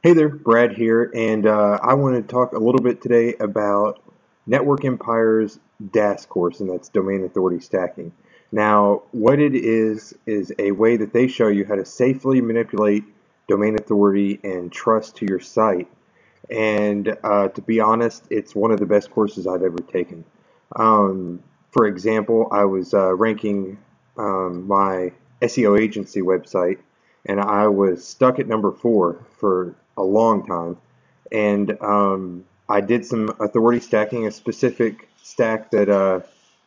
Hey there, Brad here, and uh, I want to talk a little bit today about Network Empire's DAS course, and that's Domain Authority Stacking. Now, what it is, is a way that they show you how to safely manipulate domain authority and trust to your site. And uh, to be honest, it's one of the best courses I've ever taken. Um, for example, I was uh, ranking um, my SEO agency website, and I was stuck at number four for a long time. And um, I did some authority stacking, a specific stack that uh,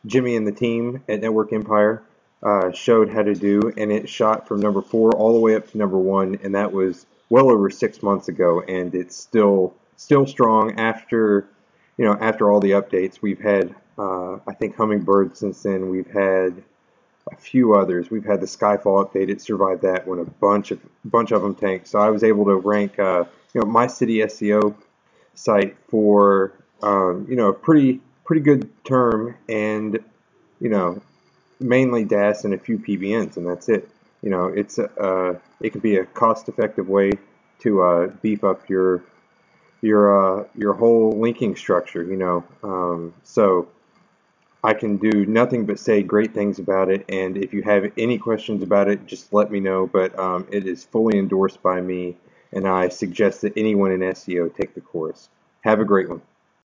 Jimmy and the team at Network Empire uh, showed how to do, and it shot from number four all the way up to number one, and that was well over six months ago, and it's still still strong after you know after all the updates. We've had uh, I think Hummingbird since then. We've had a few others. We've had the Skyfall update; it survived that when a bunch of bunch of them tanked. So I was able to rank, uh, you know, my city SEO site for um, you know a pretty pretty good term, and you know mainly DAS and a few PBNs, and that's it. You know, it's uh, it can be a cost-effective way to uh, beef up your your uh, your whole linking structure. You know, um, so I can do nothing but say great things about it. And if you have any questions about it, just let me know. But um, it is fully endorsed by me, and I suggest that anyone in SEO take the course. Have a great one.